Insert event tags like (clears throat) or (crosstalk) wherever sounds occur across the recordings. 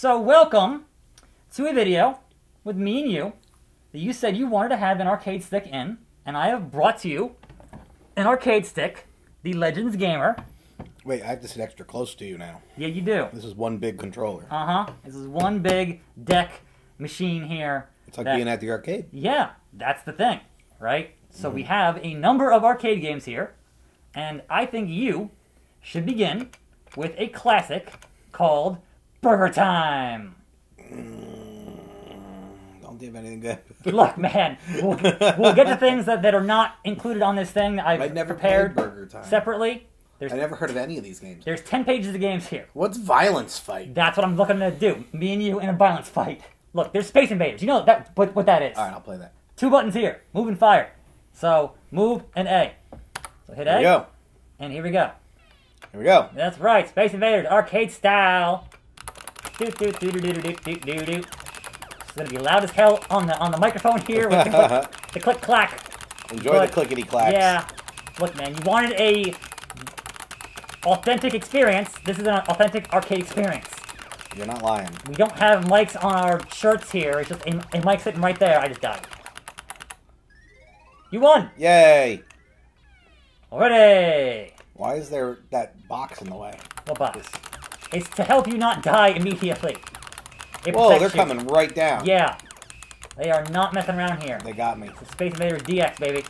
So, welcome to a video with me and you that you said you wanted to have an arcade stick in, and I have brought to you an arcade stick, the Legends Gamer. Wait, I have to sit extra close to you now. Yeah, you do. This is one big controller. Uh huh. This is one big deck machine here. It's like that- being at the arcade. Yeah, that's the thing, right? So we have a number of arcade games here, and I think you should begin with a classic called Burger Time. Mm, don't give anything good. (laughs) Look, man, we'll, we'll get to things that, that are not included on this thing that I've I've never prepared played Burger Time. separately. There's I never heard of any of these games. there's ten pages of games here. What's Violence Fight? That's what I'm looking to do. Me and you in a violence fight. Look, there's Space Invaders. You know that what, what that is. All right, I'll play that. Two buttons here. Move and fire. So move and A. So hit Here A. we go. And here we go. Here we go. That's right, Space Invaders, arcade style. It's gonna be loud as hell on the on the microphone here with the click, (laughs) the click clack. Enjoy But- the clickety clacks. Yeah. Look, man, you wanted a authentic experience. This is an authentic arcade experience. You're not lying. We don't have mics on our shirts here. It's just a, a mic sitting right there. I just died. You won Yay! already. Why is there that box in the way? What box? It's to help you not die immediately. It Whoa, they're you. coming right down. Yeah. They are not messing around here. They got me. It's Space Invaders DX, baby.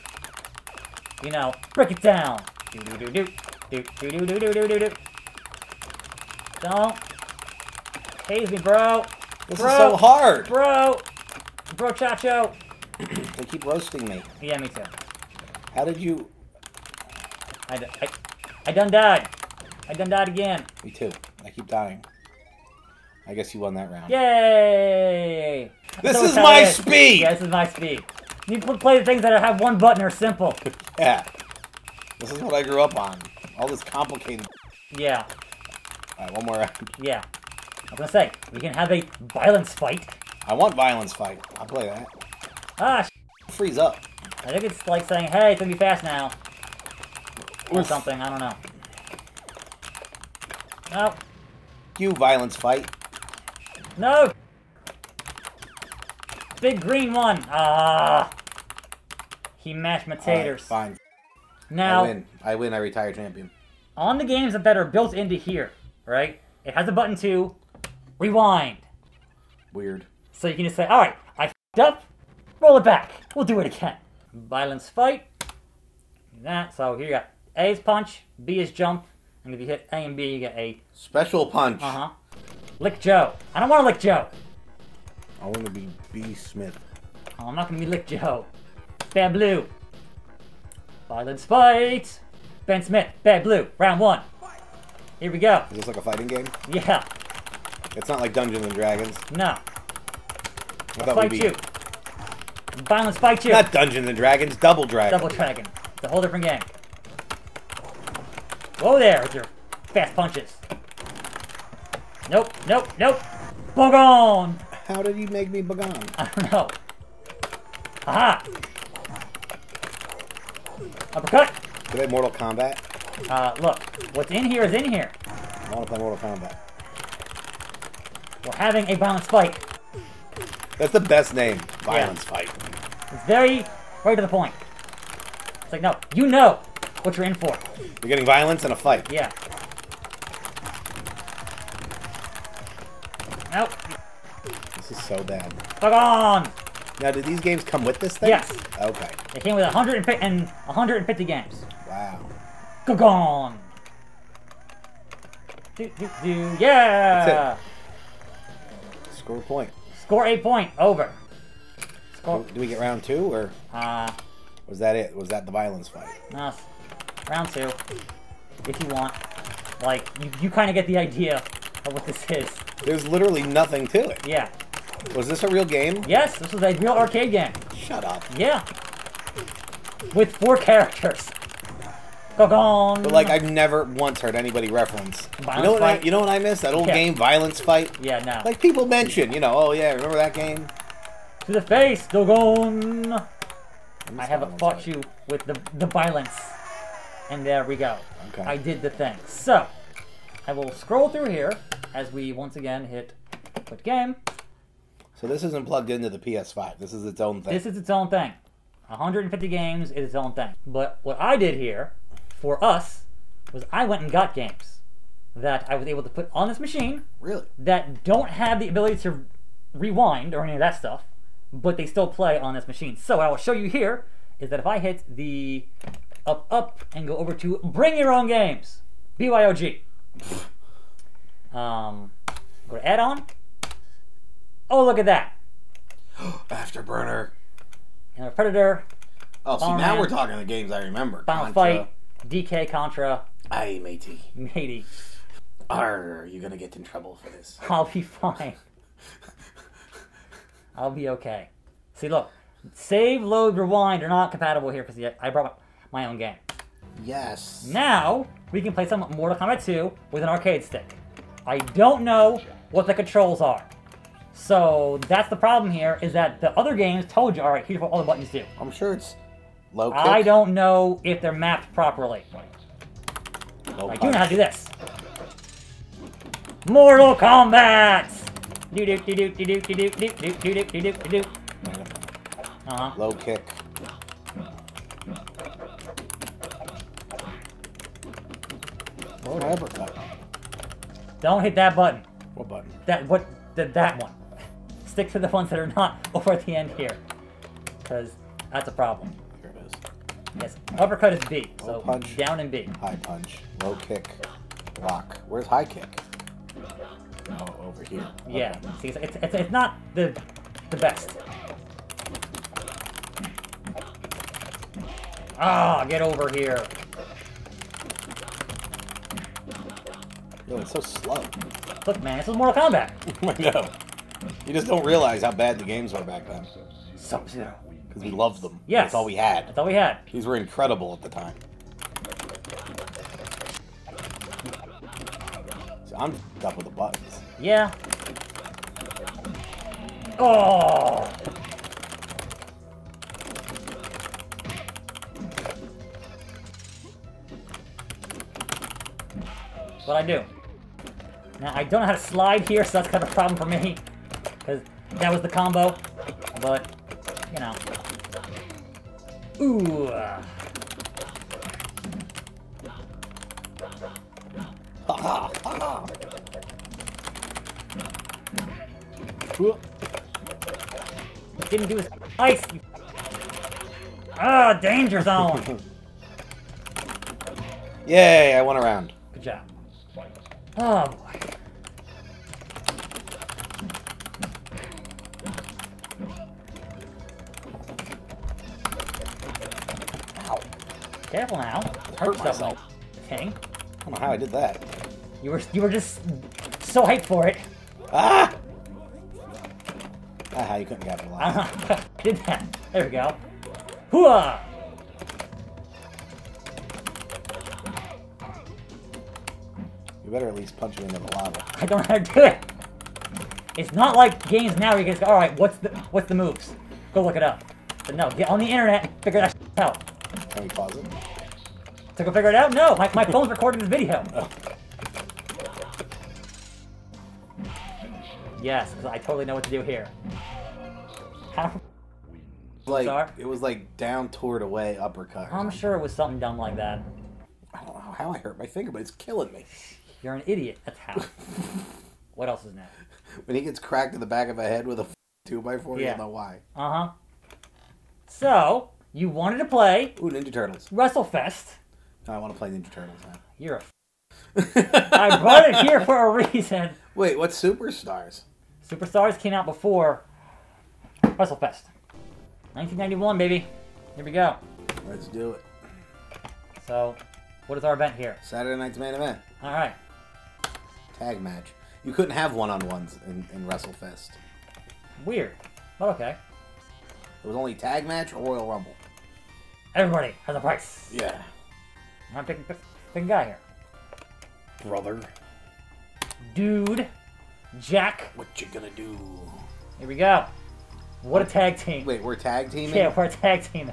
You know, break it down. Do do do do. Do do do do do do do do. Don't. Haze me, bro. This bro. is so hard. Bro. Bro, Chacho. (clears throat) they keep roasting me. Yeah, me too. How did you... I, I, I done died. I done died again. Me too. I keep dying. I guess you won that round. Yay! This So is my speed! Yeah, this is my speed. You play the things that have one button or simple. (laughs) Yeah. This is what I grew up on. All this complicated. Yeah, All right, one more round. (laughs) yeah. I was gonna say, we can have a violence fight. I want violence fight. I'll play that. Ah, sh- Freeze up. I think it's like saying, hey, it's gonna be fast now. Or Oof. something, I don't know. No, You violence fight. no! Big green one! Ah! He mashed my All right, taters. fine. now, I win. I win. I retire champion. on the games that, that are built into here, right? It has a button to rewind. Weird. So you can just say, alright, I f***ed up, roll it back. We'll do it again. Violence fight. That, so here you got A is punch, B is jump, and if you hit A and B, you get A. Special punch. Uh huh. Lick Joe. I don't want to lick Joe. I want to be B. Smith. Oh, I'm not gonna be Lick Joe. Bad Blue. Violence fight. Ben Smith, Bad Blue, round one. Here we go. Is this like a fighting game? Yeah, It's not like Dungeons and Dragons. no. I thought Fight we'd be you. Violence fight you. not Dungeons and Dragons. Double Dragon. Double Dragon. It's a whole different game. Whoa there with your fast punches. Nope, nope, nope. Bogon! How did you make me begone? I don't know. Aha! Uppercut! Do they Mortal Kombat? Uh, look, what's in here is in here. I want to play Mortal Kombat. We're having a violence fight. That's the best name. Violence fight. It's very, right to the point. It's like, no, you know what you're in for. You're getting violence and a fight. Yeah. Nope. This is so bad. Bogon! Now, did these games come with this thing? Yes. Okay. They came with 150 and 150 games. Wow. Gone. Do, do, do. Yeah. That's Score a point. Score a point over. Score. Do we get round two, or Uh, was that it? Was that the violence fight? no, round two, if you want. Like you, you kind of get the idea of what this is. There's literally nothing to it. Yeah. Was this a real game? Yes, this is a real arcade game. Shut up. Yeah. With four characters. Gone. But like, I've never once heard anybody reference. You Violence know what? I, fight? you know what I miss? That old Yeah. game, Violence Fight. Yeah, no. Like people mention, you know, oh yeah, remember that game? to the face, Dogon. I haven't fought Fight. you with the the violence. And there we go. Okay. I did the thing. So, I will scroll through here as we once again hit Quit game. So this isn't plugged into the PS5. This is its own thing. This is its own thing. 150 games is its own thing. But what I did here for us was I went and got games that I was able to put on this machine really? that don't have the ability to rewind or any of that stuff, but they still play on this machine. So what I will show you here is that if I hit the up up and go over to bring your own games, BYOG. Um, go to add on. Oh look at that! (gasps) Afterburner. And a Predator, Oh, see, Bomberman. now we're talking the games I remember. Final Contra. Fight, DK Contra, Aye, matey. matey. Arr, you're gonna get in trouble for this. (laughs) I'll be fine. (laughs) I'll be okay. See, look, save, load, rewind are not compatible here because I brought my own game. Yes. Now we can play some Mortal Kombat 2 with an arcade stick. I don't know what the controls are. So that's the problem here is that the other games told you, all right, here's what all the buttons do. I'm sure it's low kick. I don't know if they're mapped properly. low I do know how to do this. Mortal Kombat! Do do do do do do do do do do do do do do. Uh huh. Low kick. Oh. Don't hit that button. What button? That what? The, that one. Stick to the ones that are not (laughs) over at the end here, because that's a problem. Here it is. Yes, uppercut is B, so Low punch. down in B. High punch. Low kick. Lock. Where's high kick? Oh, over here. Yeah. Okay. See, it's, it's, it's not the the best. Ah, get over here. Yo, it's so slow. Look, man, this is Mortal Kombat. (laughs) I know. You just don't realize how bad the games were back then. Sub Zero. Because we loved them. Yes. That's all we had. That's all we had. These were incredible at the time. So I'm up with the buttons. Yeah. Oh. What I do? Now I don't know how to slide here, so that's kind of a problem for me, because that was the combo. But you know. Ooh. Ha! Didn't do his ice. Ah, danger zone. (laughs) Yay! I won a round. Good job. Oh Careful now. Hurt yourself, myself. King. I don't know how I did that. You were you were just so hyped for it. Ah! Ah, you couldn't get capitalize. don't know. Did that. There we go. Hooah! You better at least punch me into the lava. I don't know how to do it. It's not like games now where you guys go, alright, what's the what's the moves? Go look it up. But no, get on the internet figure that out. Can we pause it? To go figure it out? No, my, my phone's recording this video. Oh. Yes, because I totally know what to do here. How, Like it was like down toward away uppercut. I'm sure it was something dumb like that. I don't know how I hurt my finger, but it's killing me. You're an idiot. That's (laughs) how. what else is next? When he gets cracked in the back of the head with a two by four, you Yeah. don't know why. Uh huh. So you wanted to play Ooh, Ninja Turtles. WrestleFest. No, I want to play Ninja Turtles now. You're a. I brought it here for a reason. Wait, what's Superstars? Superstars came out before WrestleFest. 1991, baby. Here we go. Let's do it. So, what is our event here? Saturday night's main event. All right. Tag match. You couldn't have one-on-ones in, in WrestleFest. Weird, but okay. It was only tag match or Royal Rumble. Everybody has a price. Yeah. I'm picking, pick, pick a guy here. Brother. Dude, Jack. What you gonna do? Here we go. What a tag team. Wait, we're tag teaming? Yeah, we're tag team.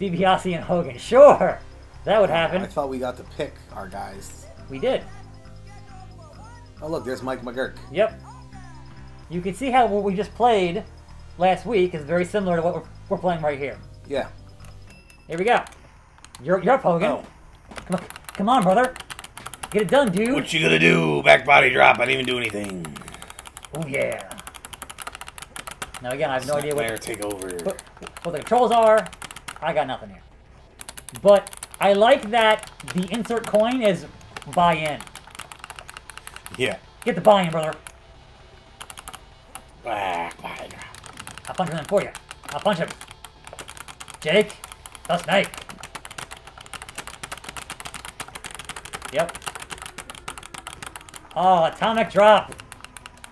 DiBiase and Hogan. Sure, that would happen. I thought we got to pick our guys. We did. Oh, look, there's Mike McGuirk. Yep. you can see how what we just played last week is very similar to what we're, we're playing right here. Yeah. Here we go. You're, you're up, Hogan. Oh. Come, on, come on, brother. Get it done, dude. What you gonna do? Back body drop. I didn't even do anything. Oh, yeah. Now, again, I have no idea what, take over. what, what the controls are. I got nothing here. But I like that the insert coin is buy-in. Yeah. Get the buy-in, brother. Back body drop. I'll punch him for you. I'll punch him. Jake, the snake. Yep. Oh, atomic drop.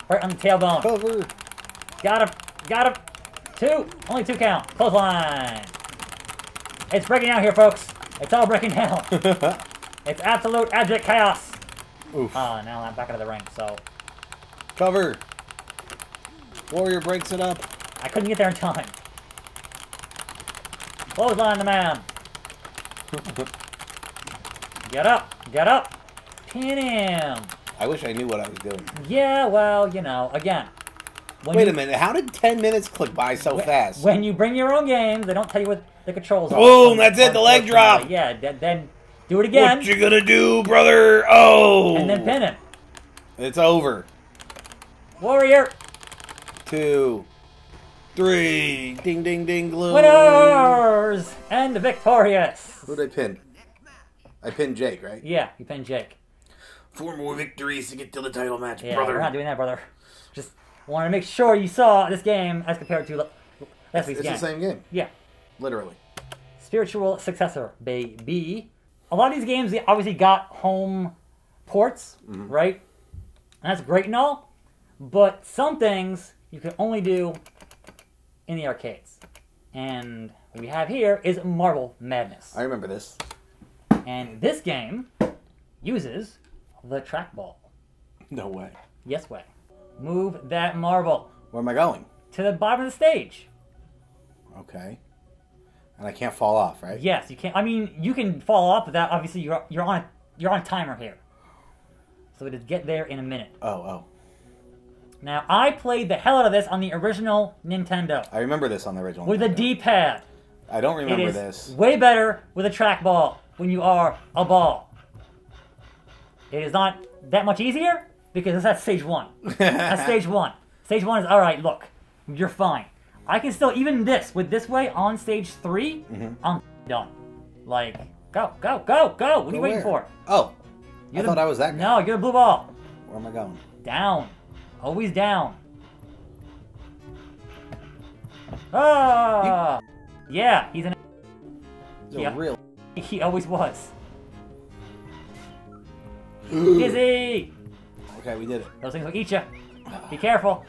Right on the tailbone. Cover. Got him. Got him. Two. Only two count. Clothesline. It's breaking down here, folks. It's all breaking (laughs) down. (laughs) it's absolute abject chaos. Oof. Oh, now I'm back out of the ring, so Cover. Warrior breaks it up. I couldn't get there in time. Clothesline the man. Get up. Get up. Pin him. I wish I knew what I was doing. Yeah, well, you know, again. When Wait you, a minute. How did 10 minutes click by so fast? When you bring your own games, they don't tell you what the controls are. Boom, that's it, the leg drop. Yeah, then, then do it again, What you gonna do, brother? Oh. and then pin him. It's over. Warrior, Two. Three. Ding, ding, ding, glue. winners, and victorious. Who did I pin? I pinned Jake, right? Yeah, you pinned Jake. Four more victories to get to the title match, Yeah, brother. we're not doing that, brother. Just wanted to make sure you saw this game as compared to the- last week's It's game. the same game. Yeah. Literally. spiritual successor, baby. A lot of these games they obviously got home ports, mm-hmm. right? And that's great and all, but some things you can only do in the arcades. And what we have here is Marble Madness. I remember this. And this game uses the trackball. No way. Yes way. Move that marble Where am I going? to the bottom of the stage. Okay. And I can't fall off, right? Yes, you can't. I mean, you can fall off, but that obviously you're you're on you're on a timer here. So to get there in a minute. Oh, oh. Now I played the hell out of this on the original Nintendo I remember this on the original. with a Nintendo. D-pad. I don't remember is this. way better with a trackball when you are a ball. It is not that much easier because that's stage one. (laughs) That's stage one. Stage one is all right. Look, you're fine. I can still even this with this way on stage 3 i I'm done. Like, go, go, go, go. What are you waiting Where? for? Oh, You're I thought I was that guy. No, you're the blue ball. Where am I going? Down. Always down. Ah. Yeah, he's an. Yeah. real. (laughs) He always was. (gasps) Dizzy. Okay, we did it. Those things will eat you. Be careful.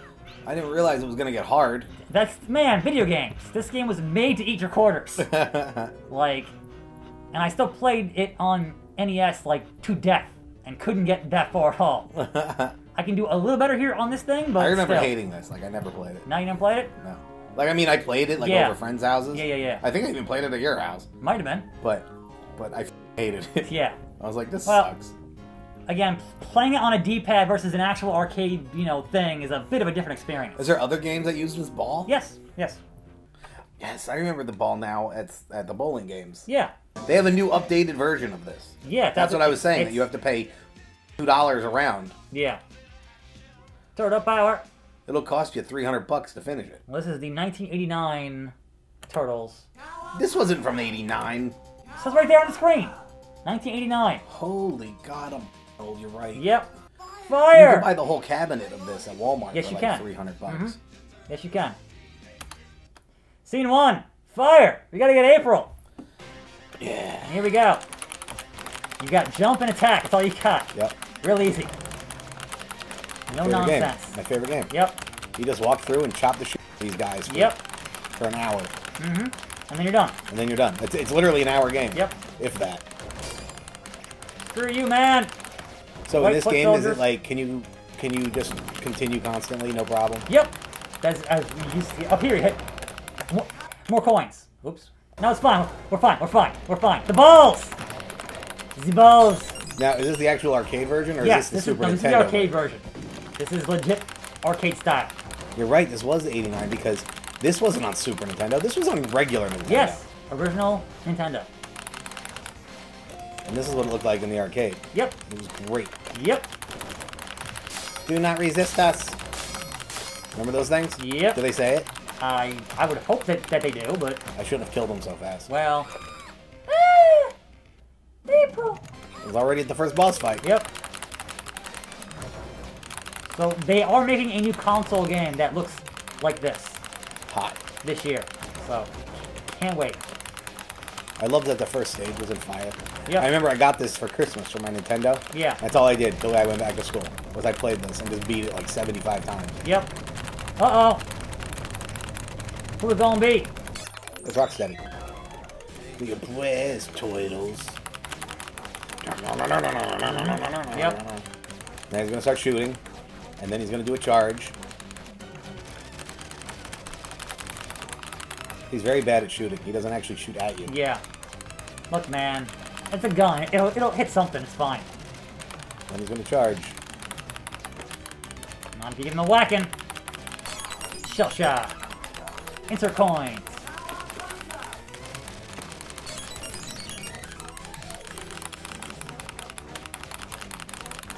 I didn't realize it was gonna get hard. That's man, video games. This game was made to eat your quarters. (laughs) like, and I still played it on NES like to death and couldn't get that far at all. (laughs) I can do a little better here on this thing, but I remember still. hating this. Like I never played it. Now you done played it? No. Like I mean, I played it like Yeah. over friends' houses. Yeah, yeah, yeah. I think I even played it at your house, Might have been. but but I f- (laughs) hated it. Yeah. I was like, this Well- sucks. Again, playing it on a D-pad versus an actual arcade, you know, thing is a bit of a different experience. Is there other games that use this ball? Yes, yes, Yes, I remember the ball now at at the bowling games. yeah, They have a new updated version of this. yeah. That's what I was saying. That it's- you have to pay two dollars a round. Yeah. Throw it up, power. It'll cost you three hundred bucks to finish it. Well, this is the 1989 Turtles. This wasn't from '89. It says right there on the screen. 1989. Holy God, I'm old. You're right. Yep. Fire! You can buy the whole cabinet of this at Walmart Yes, for you like can. three hundred bucks. Mhm. Yes, you can. Scene one. Fire. We gotta get April. Yeah. And here we go. You got jump and attack. That's all you got. Yep. Real easy. No Favorite nonsense. game. My favorite game. Yep. You just walk through and chop the shit these guys. For, Yep. For an hour, Mhm. And then you're done. and then you're done. It's, it's literally an hour game. Yep. If that. Screw you, man. So White in this game, is it like can you can you just continue constantly, no problem? Yep. That's as we used to. Up here, you hit more, more coins. Oops. No, it's fine. We're fine. We're fine. We're fine. The balls. The balls. Now, is this the actual arcade version, or yes, is this this is, the no, Super this is the Nintendo? arcade version. This is legit arcade style. You're right. This was the '89 because this wasn't on Super Nintendo. This was on regular Nintendo. Yes, original Nintendo. And this is what it looked like in the arcade. Yep, It was great. yep, Do not resist us. Remember those things? Yep. Do they say it? I I would hope that, that they do, but I shouldn't have killed them so fast. well. Ah, April. It was already at the first boss fight. Yep. So they are making a new console game that looks like this Hot. this year. So can't wait. I love that the first stage was in fire. Yeah. I remember I got this for Christmas for my Nintendo. Yeah. That's all I did till I went back to school. Was I played this and just beat it like 75 times. Yep. Uh oh. Who it gonna be? It's Rocksteady. We can play as Turtles. Yep. Now he's gonna start shooting, and then he's gonna do a charge. He's very bad at shooting. He doesn't actually shoot at you. Yeah. Look, man. It's a gun. It'll, it'll hit something. It's fine. And he's gonna charge. Come on, give him a whacking. Shell shot. Insert coins.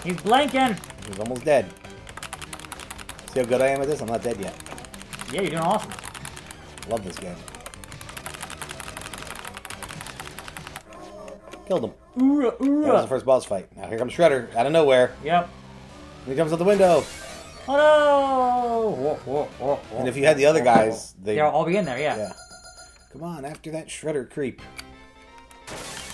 He's blanking. He's almost dead. See how good I am at this? I'm not dead yet. Yeah, you're doing awesome. Love this game. Killed him. Oorah, That was the first boss fight. Now here comes Shredder out of nowhere. Yep. And he comes out the window. Oh no! Whoa, whoa, whoa, whoa. And if you had the other guys, they They'll all be in there, yeah. yeah. Come on, after that Shredder creep.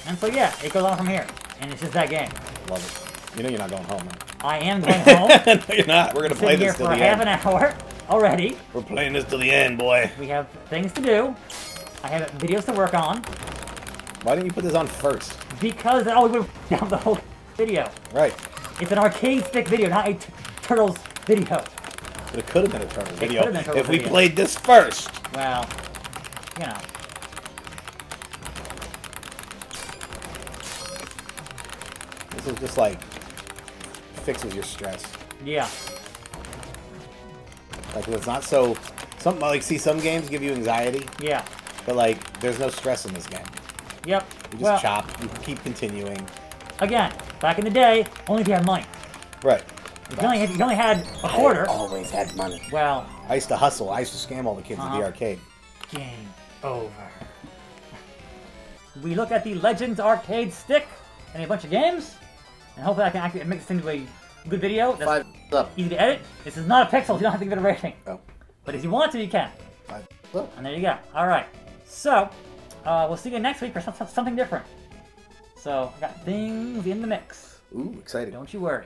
And so yeah, it goes on from here. And it's just that game. Love it. You know you're not going home, man. I am going home. (laughs) no, you're not. We're gonna play this till for the half end. an hour already. We're playing this till the end, boy. We have things to do. I have videos to work on Why didn't you put this on first? because oh, we (laughs) would have down the whole video. Right. It's an arcade stick video, not a t- Turtles video. But it could have been a Turtles video been a Turtles if we played this first. Well, you know. This is just like fixes your stress. Yeah. Like it's not so. Some like see some games give you anxiety, Yeah. but like there's no stress in this game. Yep. You just well, chop. You keep continuing. again, back in the day, only if you had money. Right. If you only had, if you only had a quarter, always had money. well, I used to hustle. I used to scam all the kids at Uh-huh. the arcade. game over. We look at the Legends arcade stick and a bunch of games, and hopefully I can actually make this into a good video that's Five up. easy to edit. This is not a pixel, so you don't have to give it a rating. Oh. But if you want to, you can. Five up. And there you go. All right. So, uh, we'll see you next week for something different. So, I got things in the mix. Ooh, exciting. Don't you worry.